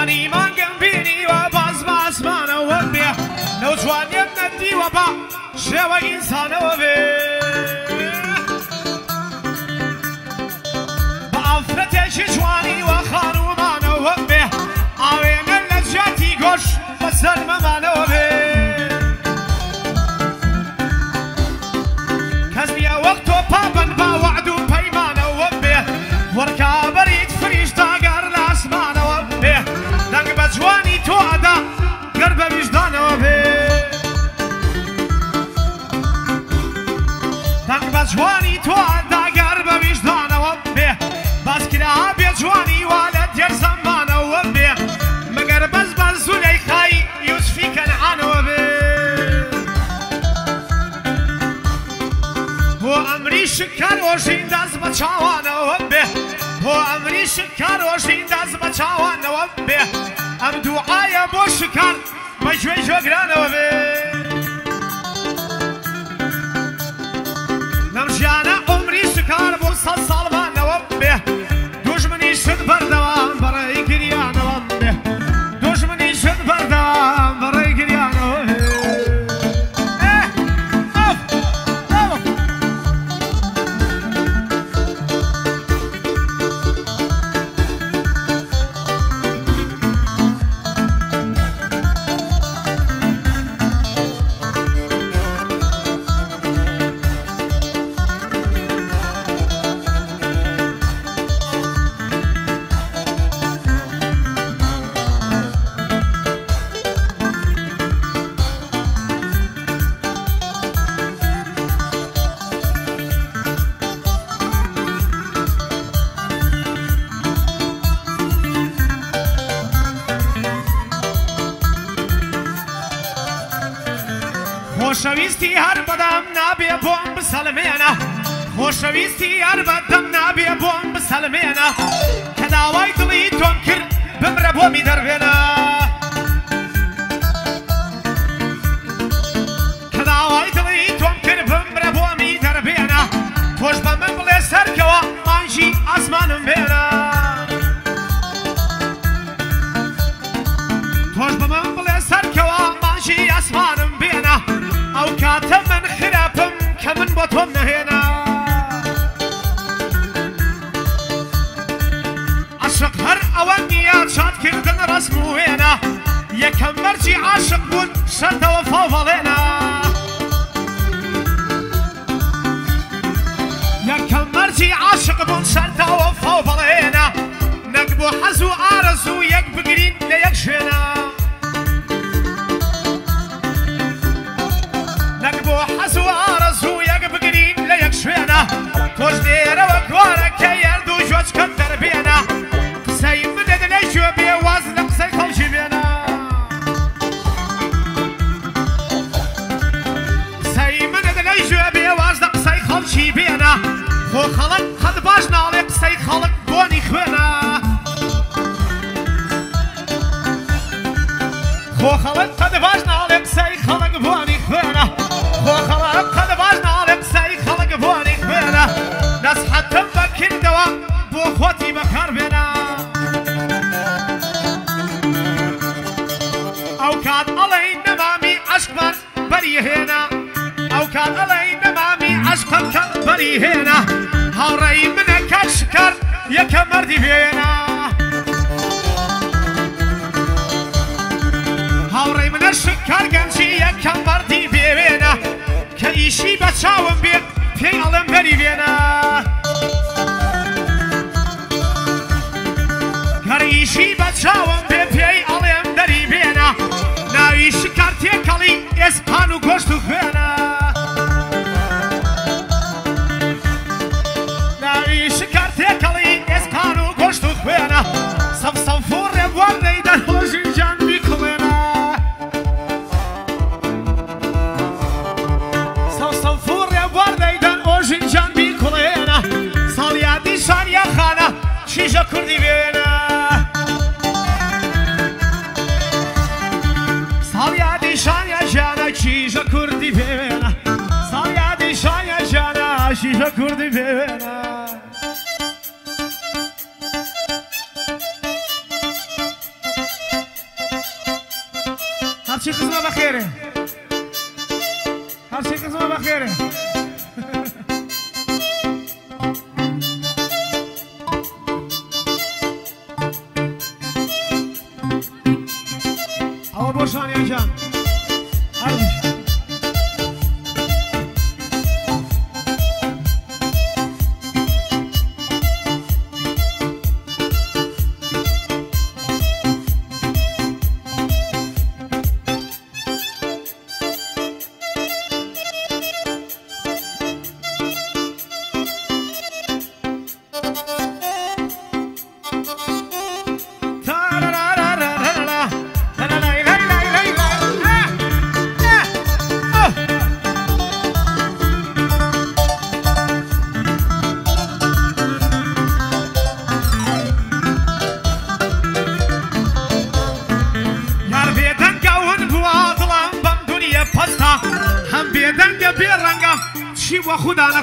جوانی من گم بینی و باز با اسمان و بیا نوجوانیت ندی و با شو من با جوانی تو دگر به وجدان و به باز کرا به جوانی والا در زمان و به مگر بس بز زلی خای یوسفی کن و به و امری شکر و جند از بچاوان و به و امری شکر و جند از بچاوان و به ام دعای با شکر بجوی جوگران و به خۆشەویستی هەر بەدام نابێ بۆم بسەلمێنە خۆشەویستی هەر بەدەم نابێ بۆم بسەلمێنە کە داوای دڵی تۆم کرد بمرە بۆمی دەربێنە کە داوای دڵی تۆم کرد بمرە بۆمی دەربێنە خۆش بە من بڵێ سەرکەوە مانجی ئاسمانم بێنە وشوفنا هنا عشق هر اواني يا شاد كردن رسمو هنا يا كم مرجي عاشق بون شرط وفا ولينا يا كم مرجي عاشق بون شرط وفا ولينا نقبو حزو ارزو يك بقرين ليك جنا هێنا ئەو کار ئەڵی نەمامی عشقم کە بەری هێنا هاوڕێی منە کەش کرد یەکە مردی هێنا هاوڕێی منە شکار گەنجی یەکەم بەردی بێوێنە کە ئیشی بە چاوم بێت nuk lështë چی ما بخیره هر چی ما بخیره آقا برشانی جان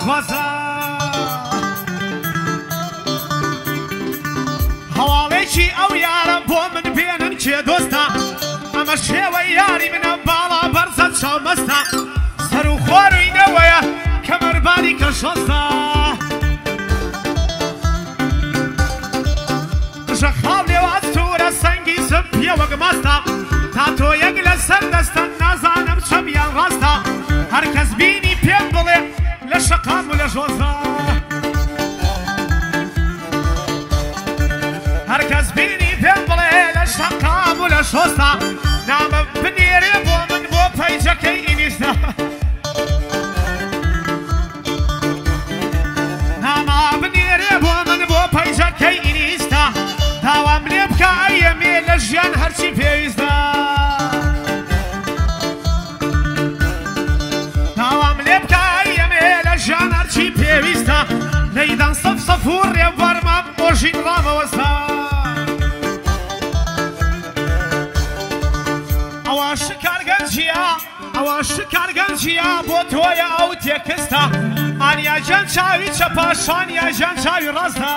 خوازە هەواڵێکی ئەو یارم بۆ من بێنن کێ دۆستا ئەمە شێوە یاری منە باڵا بەرزە چاومەستا سەر و خۆروینەوەیە کەمەربانی کە شۆستا ژە خاڵ لێوە ئەستورە سەنگی سم پێوەگمەستا تا تۆ یەک لە سەر دەستە نازانم چەم یان ڕاستە mulher chata, mulher josa Herkes birini ben böyle şaka mulher josa Namım biniri boğumun bu peyceke inişte Namım biniri boğumun bu peyceke inişte Davam lebka yemi lejen her şey Furja varma, boži glava osta ئەوە بۆ تۆیە ئەو تێکستە ئانیاجان چاوی چەپاشانیاژان چاوی ڕاستە.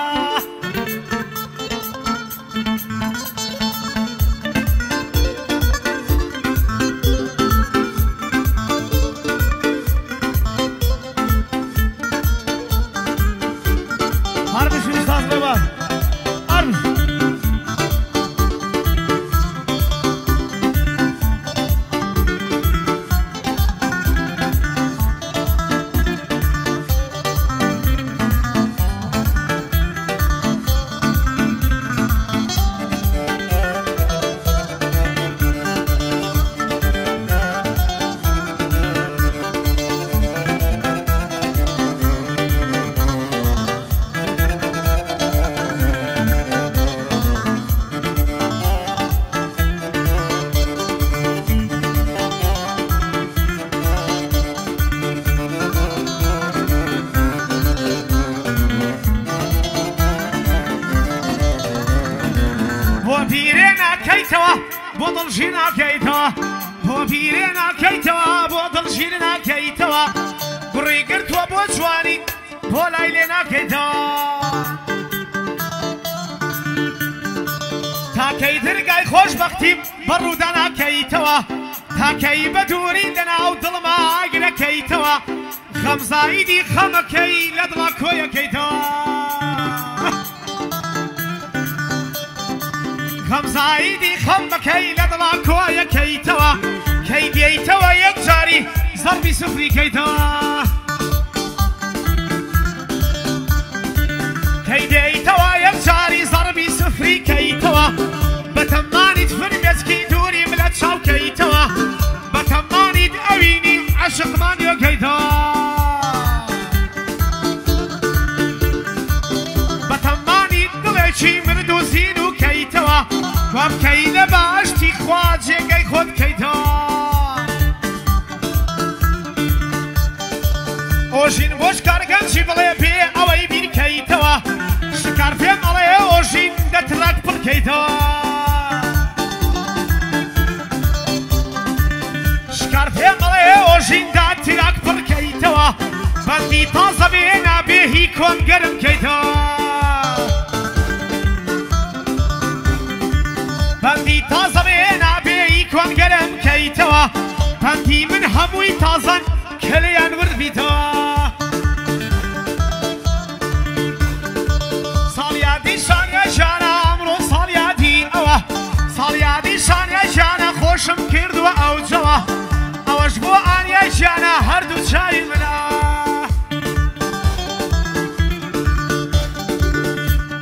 بۆ دڵژی ناکەیتەوە بۆ پیرێ ناکەیتەوە بۆ دڵژیر ناکەیتەوە بڕی گرتووە بۆ جوانی بۆ لای لێ ناکەیتەوە تاکەی درگای خۆشببختی بەڕوودا ناکەیتەوە تاکەی بە دووری لەناو دڵما ئاگرەکەیتەوە خەمزایدی خەمەکەی لە دڵا کۆیەکەیتەوە. خم زایدی خەمزاییدی خەم بەکەی لە دڵا تو کەیتەوە کەی تو یک جاری زر بی سفری تو کەیتەوە کەی تو یک جاری زر بی سفری تو کەیتەوە بەتەمانیت فرمێسکی ئۆژین بۆش کارگەم چی بڵێ پێ ئەوەی بیرکەیتەوە شکار پێم ئەڵێ ئۆژین دەتراک پڕکەیتەوە شکار پێم ئەڵێ ئۆژین دا تیراک پڕکەیتەوە بەندی تازە بێنا بێهی کۆن گەرم کەیتەوە بەندی تازە بێنا بێی کۆن گەرم کەیتەوە پەنتی من هەمووی تازان کلیان وربیتەوە خۆشم کردووە ئەو جەوە ئەوەش بۆ ئانیا ژیانە هەردوو چاوی منە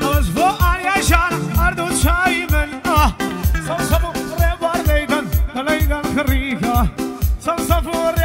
ئەوەش بۆ ئانیا ژیان هەردوو